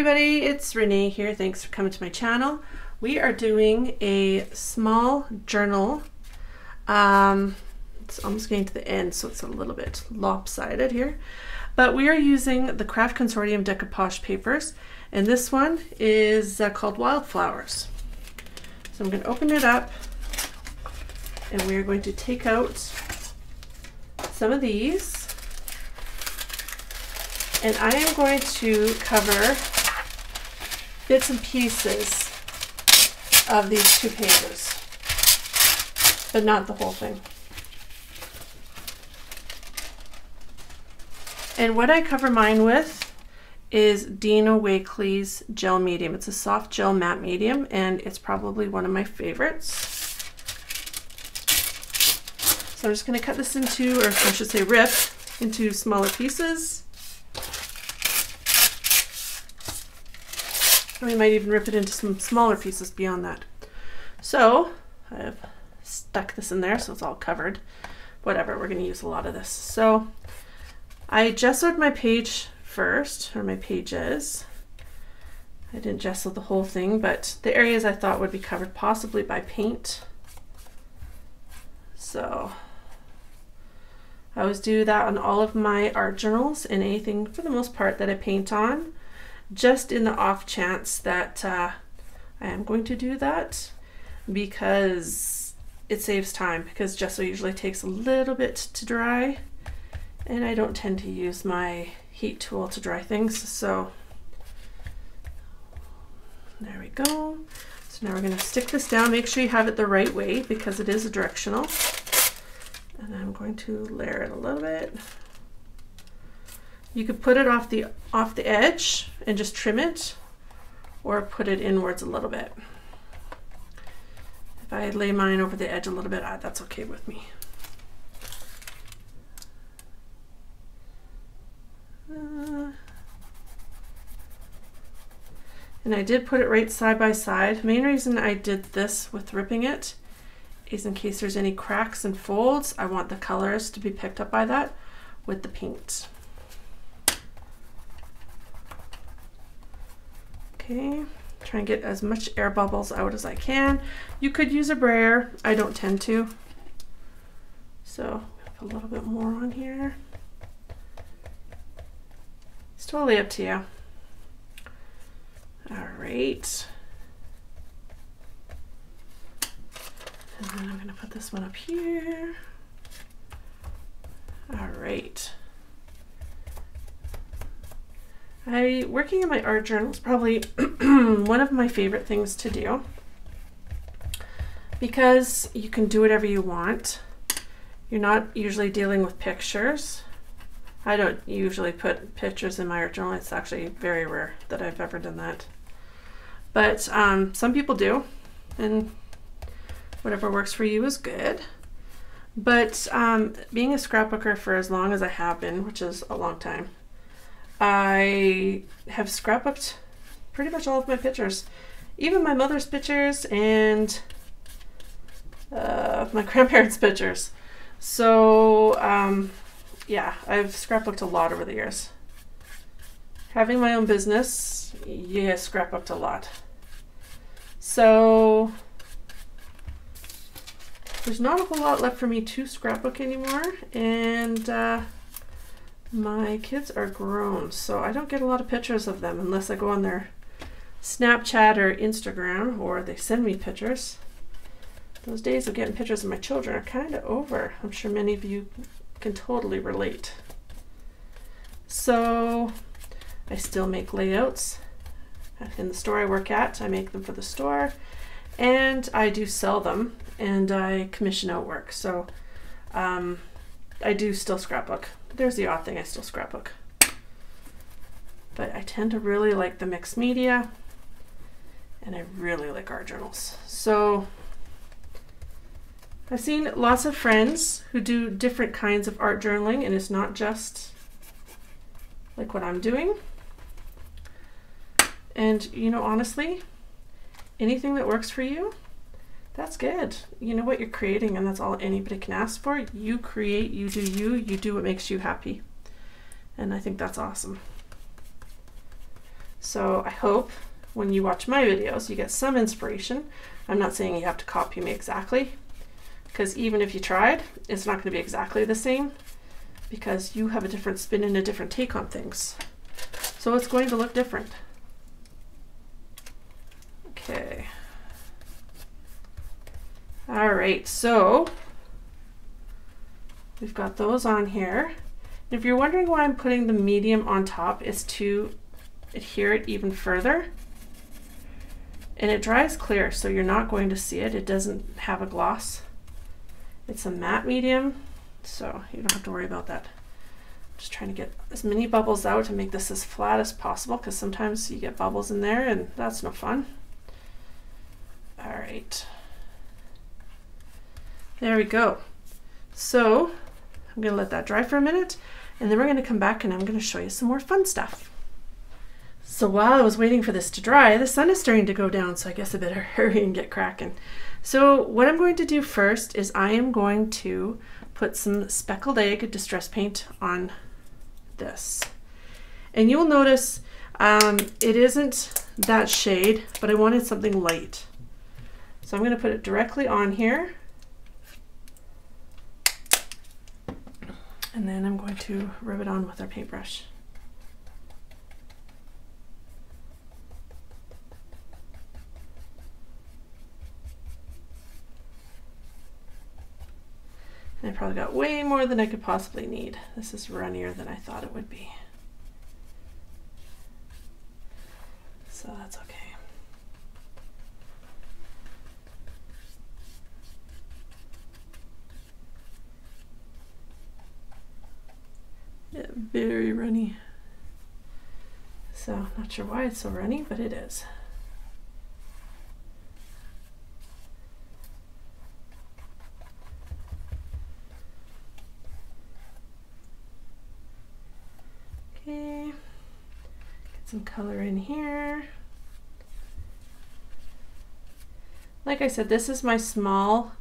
everybody, it's Renee here. Thanks for coming to my channel. We are doing a small journal. Um, it's almost getting to the end, so it's a little bit lopsided here. But we are using the Craft Consortium Decoupage papers, and this one is uh, called Wildflowers. So I'm going to open it up, and we are going to take out some of these and I am going to cover bits and pieces of these two pages, but not the whole thing. And what I cover mine with is Dina Wakley's gel medium. It's a soft gel matte medium and it's probably one of my favorites. So I'm just going to cut this into, or I should say rip, into smaller pieces. We might even rip it into some smaller pieces beyond that. So I've stuck this in there so it's all covered. Whatever, we're going to use a lot of this. So I gessoed my page first, or my pages. I didn't gesso the whole thing, but the areas I thought would be covered possibly by paint. So I always do that on all of my art journals and anything for the most part that I paint on just in the off chance that uh, I am going to do that because it saves time because gesso usually takes a little bit to dry and I don't tend to use my heat tool to dry things so there we go. So now we're going to stick this down. Make sure you have it the right way because it is directional. And I'm going to layer it a little bit you could put it off the off the edge and just trim it or put it inwards a little bit. If I lay mine over the edge a little bit, ah, that's okay with me. Uh, and I did put it right side by side. Main reason I did this with ripping it is in case there's any cracks and folds, I want the colors to be picked up by that with the paint. Okay, try and get as much air bubbles out as I can. You could use a brayer. I don't tend to. So a little bit more on here. It's totally up to you. All right. And then I'm gonna put this one up here. All right. I working in my art journal is probably one of my favorite things to do because you can do whatever you want. You're not usually dealing with pictures. I don't usually put pictures in my art journal. It's actually very rare that I've ever done that. But um, some people do, and whatever works for you is good. But um, being a scrapbooker for as long as I have been, which is a long time, I have scrapbooked pretty much all of my pictures, even my mother's pictures and uh, my grandparents' pictures. So, um, yeah, I've scrapbooked a lot over the years. Having my own business, yeah, scrapbooked a lot. So, there's not a whole lot left for me to scrapbook anymore, and uh, my kids are grown, so I don't get a lot of pictures of them unless I go on their Snapchat or Instagram or they send me pictures. Those days of getting pictures of my children are kind of over. I'm sure many of you can totally relate. So I still make layouts. In the store I work at, I make them for the store and I do sell them and I commission out work. So um, I do still scrapbook. There's the odd thing, I still scrapbook. But I tend to really like the mixed media and I really like art journals. So I've seen lots of friends who do different kinds of art journaling and it's not just like what I'm doing. And you know, honestly, anything that works for you, that's good. You know what you're creating, and that's all anybody can ask for. You create, you do you, you do what makes you happy. And I think that's awesome. So I hope when you watch my videos, you get some inspiration. I'm not saying you have to copy me exactly, because even if you tried, it's not going to be exactly the same because you have a different spin and a different take on things. So it's going to look different. Okay. All right, so we've got those on here. If you're wondering why I'm putting the medium on top, is to adhere it even further. And it dries clear, so you're not going to see it. It doesn't have a gloss. It's a matte medium, so you don't have to worry about that. Just trying to get as many bubbles out to make this as flat as possible because sometimes you get bubbles in there and that's no fun. All right. There we go. So I'm gonna let that dry for a minute and then we're gonna come back and I'm gonna show you some more fun stuff. So while I was waiting for this to dry, the sun is starting to go down, so I guess I better hurry and get cracking. So what I'm going to do first is I am going to put some speckled egg distress paint on this. And you'll notice um, it isn't that shade, but I wanted something light. So I'm going to put it directly on here. And then I'm going to rub it on with our paintbrush. And I probably got way more than I could possibly need. This is runnier than I thought it would be. So that's okay. Yeah, very runny. So not sure why it's so runny, but it is. Okay, get some color in here. Like I said, this is my small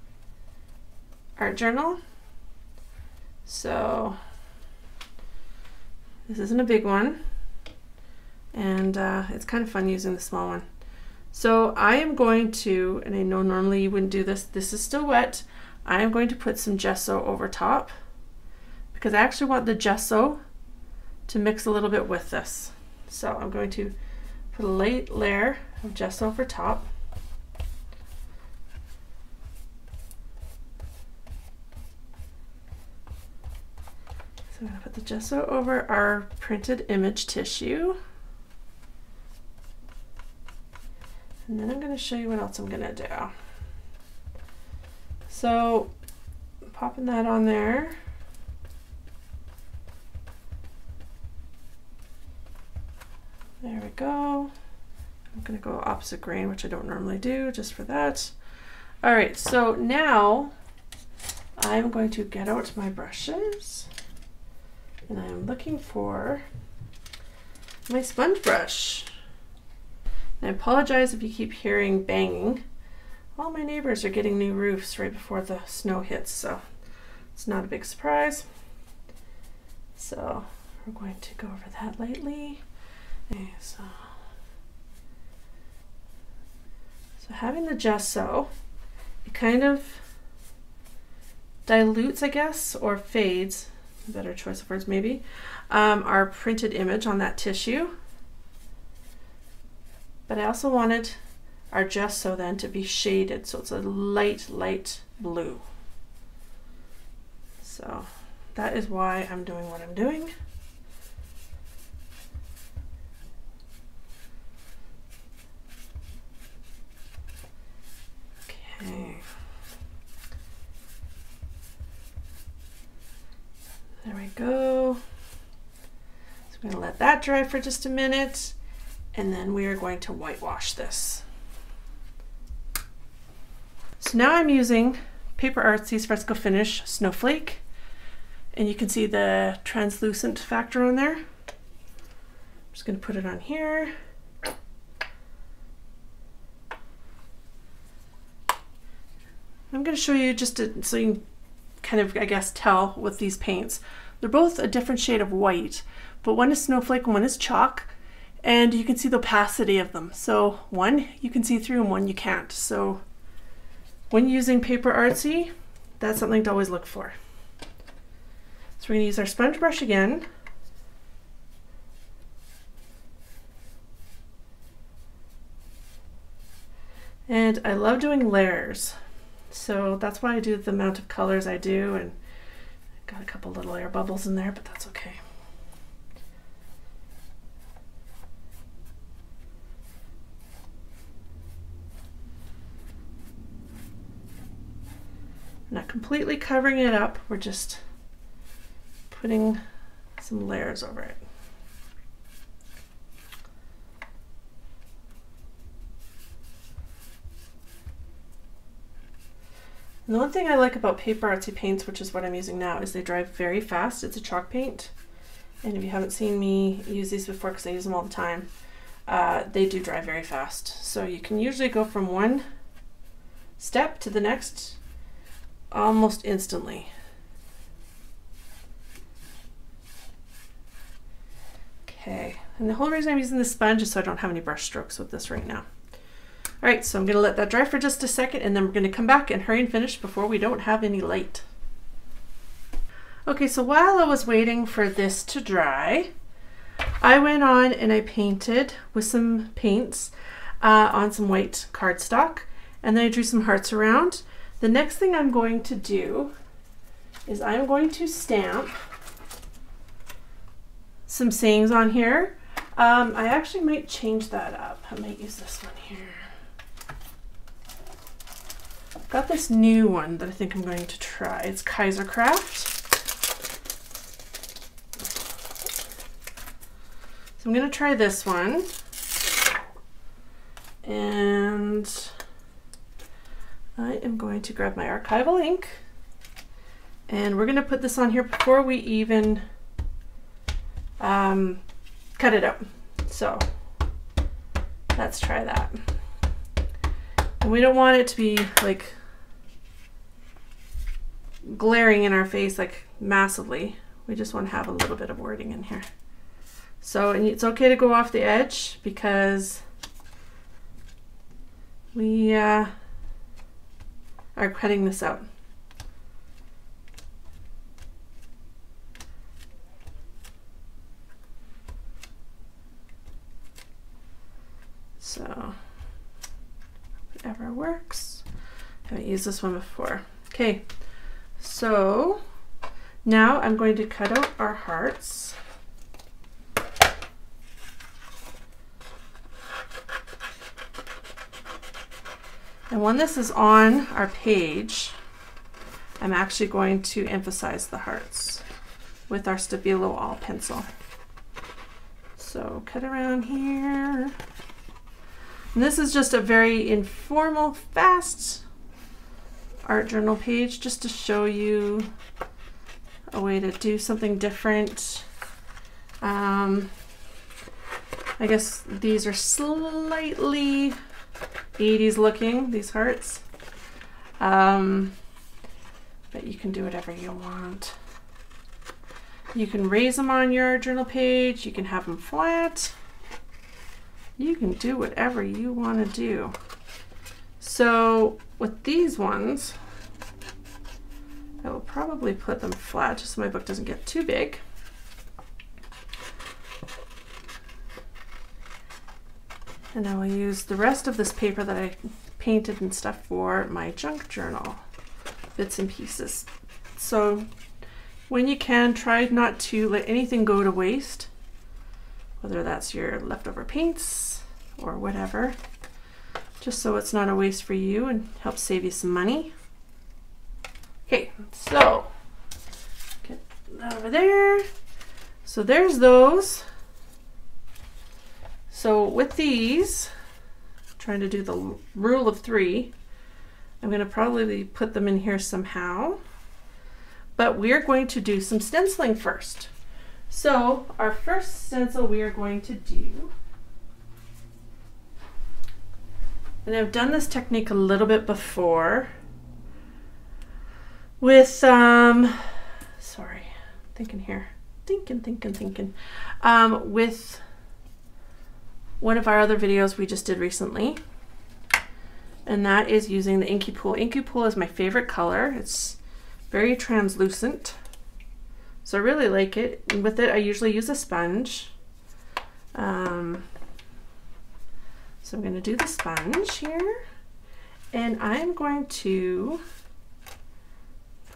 art journal. So this isn't a big one. And uh, it's kind of fun using the small one. So I am going to, and I know normally you wouldn't do this, this is still wet. I am going to put some gesso over top because I actually want the gesso to mix a little bit with this. So I'm going to put a light layer of gesso over top. So I'm going to put the gesso over our printed image tissue. And then I'm going to show you what else I'm going to do. So popping that on there. There we go. I'm going to go opposite grain, which I don't normally do, just for that. All right, so now I'm going to get out my brushes and I'm looking for my sponge brush. And I apologize if you keep hearing banging. All my neighbors are getting new roofs right before the snow hits, so it's not a big surprise. So we're going to go over that lightly. Okay, so, uh, so having the gesso, it kind of dilutes, I guess, or fades, better choice of words maybe, um, our printed image on that tissue. But I also wanted our gesso then to be shaded, so it's a light, light blue. So that is why I'm doing what I'm doing. Okay. There we go. So I'm going to let that dry for just a minute and then we are going to whitewash this. So now I'm using Paper Artsy's Fresco Finish Snowflake and you can see the translucent factor on there. I'm just going to put it on here. I'm going to show you just to, so you kind of, I guess, tell with these paints. They're both a different shade of white, but one is snowflake and one is chalk. and you can see the opacity of them. So one you can see through and one you can't. So when using Paper Artsy, that's something to always look for. So we're to use our sponge brush again. And I love doing layers. So that's why I do the amount of colors I do and got a couple little air bubbles in there, but that's okay. Not completely covering it up, we're just putting some layers over it. And the one thing I like about Paper Artsy paints, which is what I'm using now, is they dry very fast. It's a chalk paint. And if you haven't seen me use these before, because I use them all the time, uh, they do dry very fast. So you can usually go from one step to the next almost instantly. Okay, and the whole reason I'm using the sponge is so I don't have any brush strokes with this right now. All right, so I'm gonna let that dry for just a second and then we're gonna come back and hurry and finish before we don't have any light. Okay, so while I was waiting for this to dry, I went on and I painted with some paints uh, on some white cardstock and then I drew some hearts around. The next thing I'm going to do is I'm going to stamp some sayings on here. Um, I actually might change that up. I might use this one here. Got this new one that I think I'm going to try. It's Kaisercraft. So I'm going to try this one. And I am going to grab my archival ink. And we're going to put this on here before we even um, cut it out. So let's try that. And we don't want it to be like glaring in our face like massively. We just want to have a little bit of wording in here. So and it's okay to go off the edge because we uh, are cutting this out. So whatever works. I haven't used this one before. Okay, so now I'm going to cut out our hearts. And when this is on our page, I'm actually going to emphasize the hearts with our Stabilo All pencil. So cut around here. And this is just a very informal, fast art journal page just to show you a way to do something different. Um, I guess these are slightly 80s looking, these hearts. Um, but you can do whatever you want. You can raise them on your journal page. You can have them flat. You can do whatever you want to do. So with these ones, I will probably put them flat just so my book doesn't get too big. And I will use the rest of this paper that I painted and stuff for my junk journal, bits and pieces. So when you can, try not to let anything go to waste, whether that's your leftover paints or whatever just so it's not a waste for you and helps save you some money. Okay, so get that over there. So there's those. So with these, trying to do the rule of three, I'm going to probably put them in here somehow. But we're going to do some stenciling first. So our first stencil we are going to do And I've done this technique a little bit before with, um, sorry, thinking here, thinking, thinking, thinking, um, with one of our other videos we just did recently. And that is using the Inky Pool. Inky Pool is my favorite color. It's very translucent. So I really like it. And with it, I usually use a sponge. Um, so I'm going to do the sponge here. And I'm going to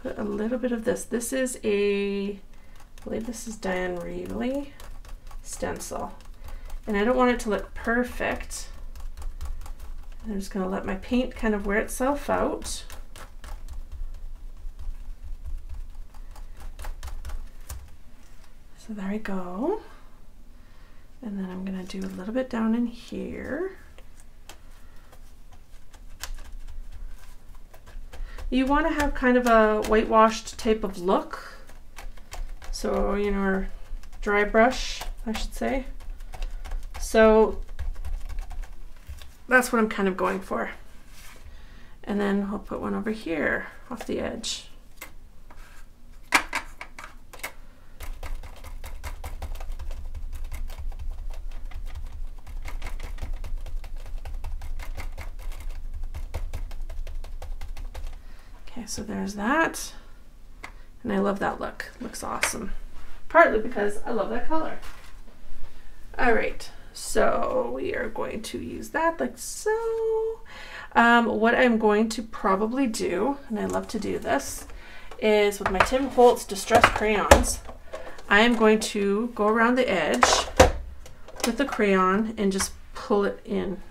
put a little bit of this. This is a, I believe this is Dyan Reaveley stencil. And I don't want it to look perfect. I'm just going to let my paint kind of wear itself out. So there we go. And then I'm going to do a little bit down in here. You want to have kind of a whitewashed type of look. So, you know, dry brush, I should say. So that's what I'm kind of going for. And then I'll put one over here off the edge. So there's that. And I love that look. Looks awesome. Partly because I love that color. All right, so we are going to use that like so. Um, what I'm going to probably do, and I love to do this, is with my Tim Holtz Distress Crayons, I am going to go around the edge with the crayon and just pull it in.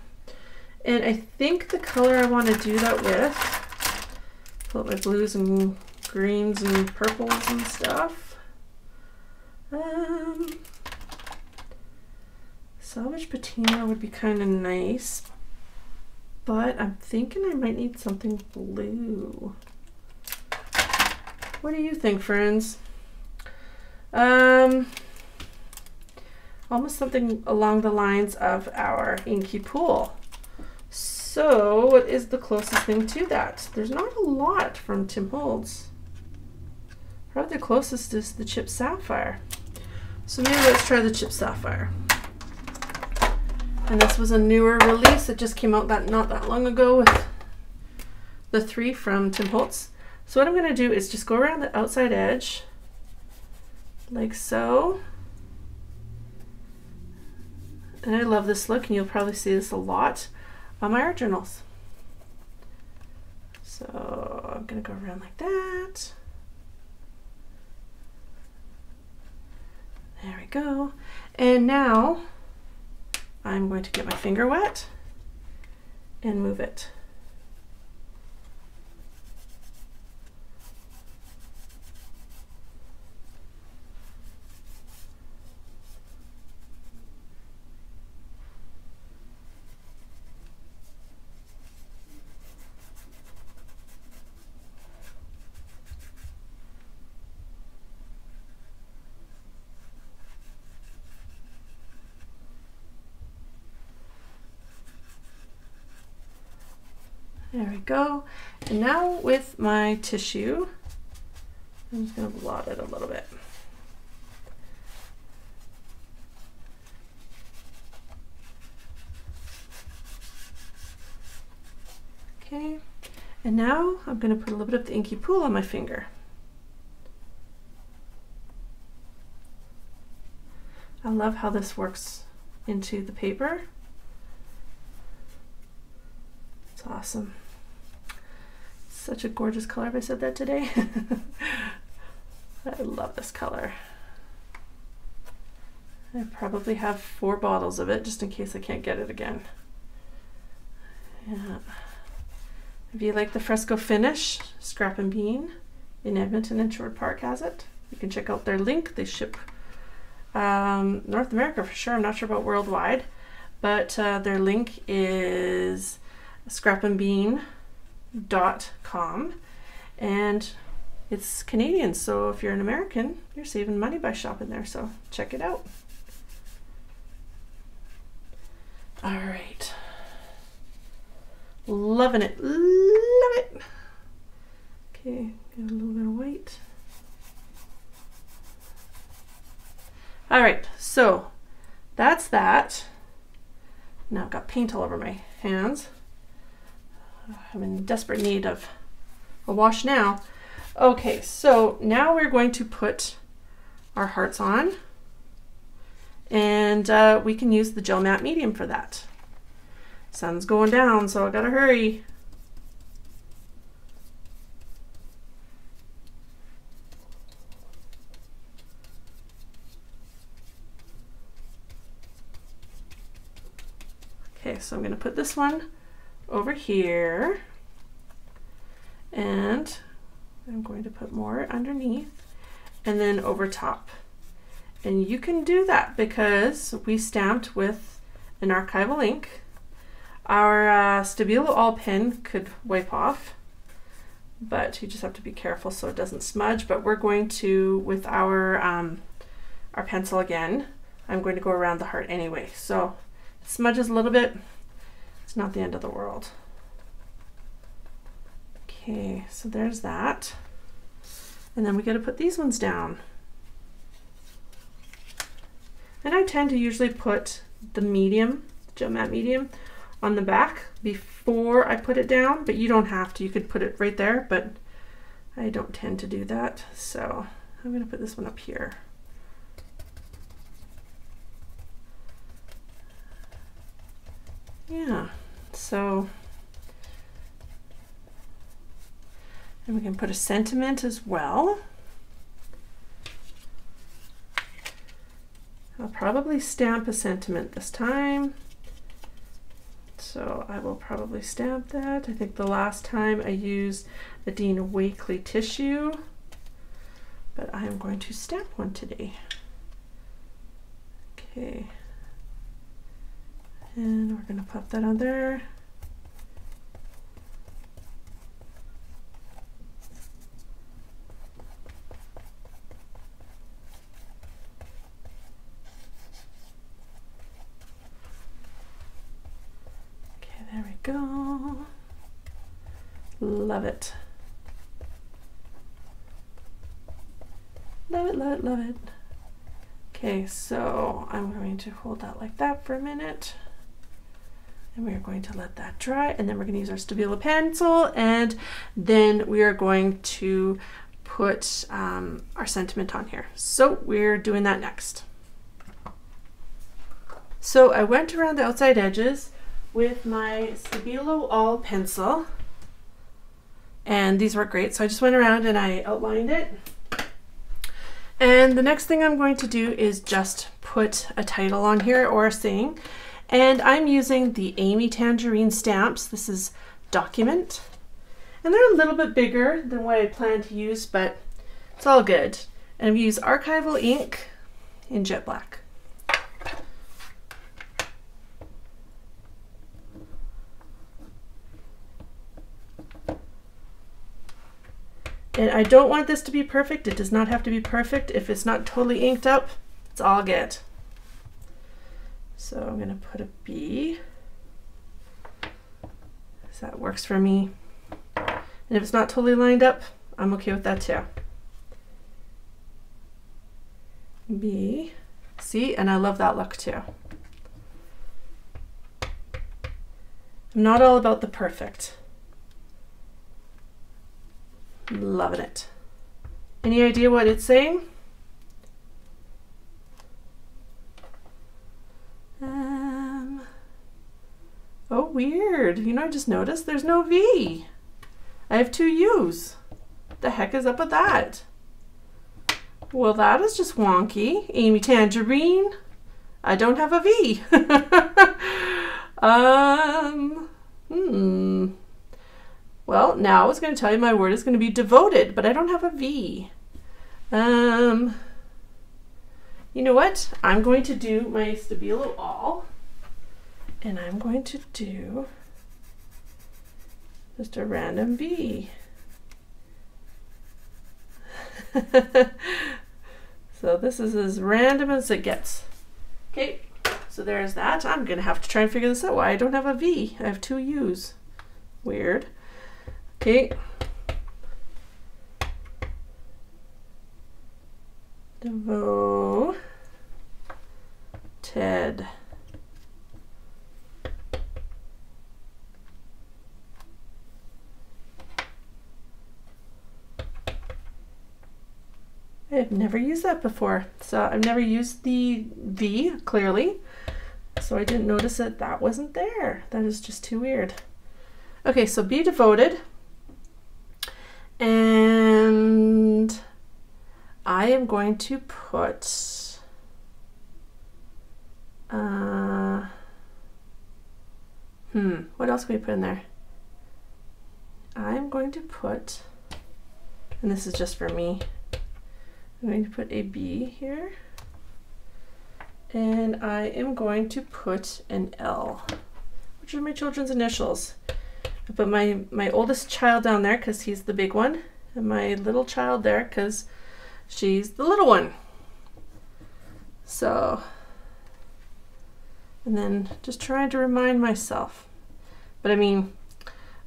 And I think the color I want to do that with Up my blues and greens and purples and stuff. Um, salvage patina would be kind of nice, but I'm thinking I might need something blue. What do you think, friends? Um, almost something along the lines of our inky pool. So what is the closest thing to that? There's not a lot from Tim Holtz. Probably the closest is the Chipped Sapphire. So maybe let's try the Chipped Sapphire. And this was a newer release. It just came out that not that long ago with the three from Tim Holtz. So what I'm going to do is just go around the outside edge like so. And I love this look and you'll probably see this a lot on my art journals. So I'm going to go around like that. There we go. And now I'm going to get my finger wet and move it. There we go. And now with my tissue, I'm just to blot it a little bit. Okay, and now I'm going to put a little bit of the inky pool on my finger. I love how this works into the paper. It's awesome. Such a gorgeous color. if I said that today? I love this color. I probably have four bottles of it just in case I can't get it again. Yeah. If you like the fresco finish, Scrap and Bean in Edmonton and Sherwood Park has it. You can check out their link. They ship um, North America for sure. I'm not sure about worldwide, but uh, their link is scrapandbean.com com. And it's Canadian so if you're an American you're saving money by shopping there so check it out. All right. Loving it love it. Okay get a little bit of white. All right so that's that. Now I've got paint all over my hands. I'm in desperate need of a wash now. Okay, so now we're going to put our hearts on and uh, we can use the gel matte medium for that. Sun's going down, so I gotta hurry. Okay, so I'm going to put this one over here and I'm going to put more underneath and then over top. And you can do that because we stamped with an archival ink. Our uh, Stabilo All pen could wipe off, but you just have to be careful so it doesn't smudge. But we're going to, with our, um, our pencil again, I'm going to go around the heart anyway. So smudges a little bit, it's not the end of the world. Okay, so there's that. And then we got to put these ones down. And I tend to usually put the medium, gel matte medium, on the back before I put it down, but you don't have to. You could put it right there, but I don't tend to do that. So I'm going to put this one up here. Yeah, so, and we can put a sentiment as well. I'll probably stamp a sentiment this time. So I will probably stamp that. I think the last time I used the Dina Wakley tissue, but I am going to stamp one today. Okay. And we're going to pop that on there. Okay, there we go. Love it. Love it, love it, love it. Okay, so I'm going to hold that like that for a minute. And we are going to let that dry and then we're going to use our Stabilo pencil and then we are going to put um, our sentiment on here. So we're doing that next. So I went around the outside edges with my Stabilo All pencil and these work great. So I just went around and I outlined it. And the next thing I'm going to do is just put a title on here or a saying. And I'm using the Amy Tangerine stamps. This is document. And they're a little bit bigger than what I plan to use, but it's all good. And we use archival ink in jet black. And I don't want this to be perfect. It does not have to be perfect. If it's not totally inked up, it's all good. So I'm going to put a B. So that works for me. And if it's not totally lined up, I'm okay with that too. B, C, and I love that look too. I'm not all about the perfect. Loving it. Any idea what it's saying? Oh, weird. You know, I just noticed there's no V. I have two U's. The heck is up with that? Well, that is just wonky. Amy Tangerine. I don't have a V. um, hmm. Well, now I was going to tell you my word is going to be devoted, but I don't have a V. Um, you know what? I'm going to do my Stabilo All and I'm going to do just a random V. so this is as random as it gets. Okay, so there's that. I'm gonna have to try and figure this out. Why I don't have a V? I have two U's. Weird. Okay. Devo. Ted. I've never used that before. So I've never used the V clearly. So I didn't notice that that wasn't there. That is just too weird. Okay, so be devoted. And I am going to put uh, hmm, what else can we put in there? I'm going to put, and this is just for me, I'm going to put a B here. And I am going to put an L, which are my children's initials. I put my, my oldest child down there because he's the big one, and my little child there because she's the little one. So, and then just trying to remind myself. But I mean,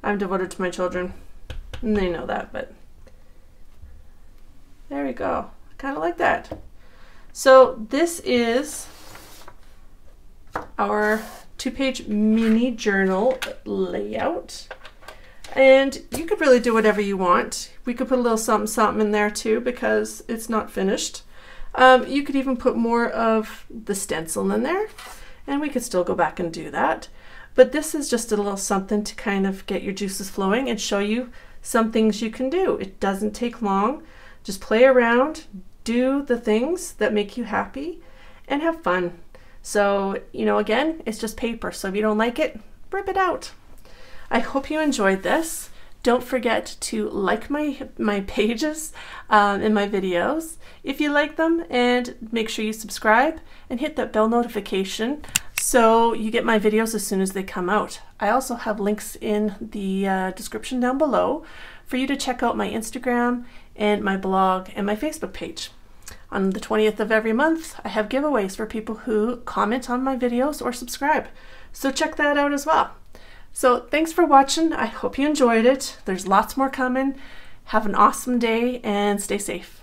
I'm devoted to my children, and they know that, but there we go. Kind of like that. So this is our two-page mini journal layout. And you could really do whatever you want. We could put a little something something in there too because it's not finished. Um, you could even put more of the stencil in there and we could still go back and do that. But this is just a little something to kind of get your juices flowing and show you some things you can do. It doesn't take long. Just play around, do the things that make you happy, and have fun. So, you know, again, it's just paper. So if you don't like it, rip it out. I hope you enjoyed this. Don't forget to like my, my pages um, and my videos if you like them and make sure you subscribe and hit that bell notification so you get my videos as soon as they come out. I also have links in the uh, description down below for you to check out my Instagram and my blog and my Facebook page. On the 20th of every month, I have giveaways for people who comment on my videos or subscribe. So check that out as well. So thanks for watching. I hope you enjoyed it. There's lots more coming. Have an awesome day and stay safe.